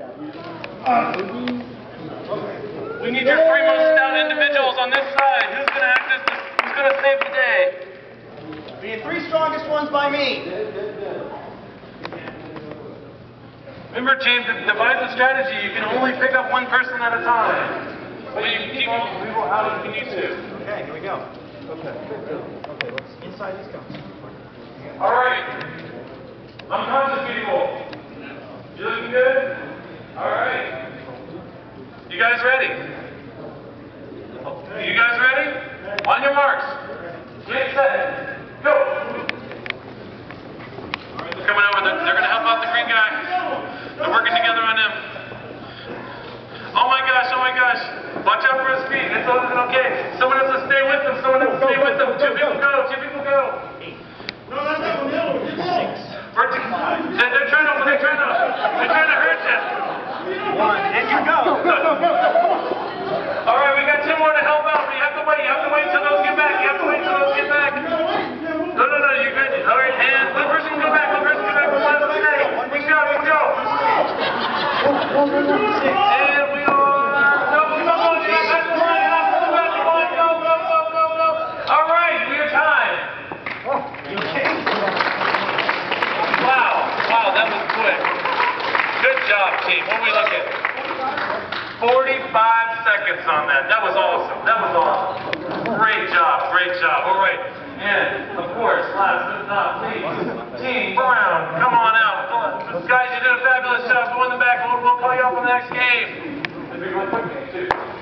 We need your three most stout individuals on this side. Who's gonna act as the, who's gonna save the day? The three strongest ones by me. Remember, James, to devise a strategy, you can only pick up one person at a time. But you can keep people out if you need to. Okay, here we go. Okay. Okay, let's inside these cones. All right. Unconscious people. You looking good? All right. You guys ready? You guys ready? On your marks. Get set. Go. They're coming over. They're, they're going to help out the green guy. They're working together on him. Oh my gosh, oh my gosh. Watch out for his feet. It's okay? Someone has to stay with them. Someone has to stay with them. Two people go. Two people go. For two, they're, they're trying to, they're trying to, they're trying to hurt you. One, and you go. All right, we got two more to help out, but you have to wait. You have to wait until those get back. You have to wait until those get back. No, no, no, you're good. All right, and one person can go back. One person can go back. One last stay. We can go. We can go. And we are. No, come on, you got back to the line. You're off to the back. Come on, go, go, go, go, go. All right, we are tied. Wow, wow, that was quick. Good job, team. What we look at? 45 seconds on that. That was awesome. That was awesome. Great job, great job. All right. And, of course, last but not least, out for that game.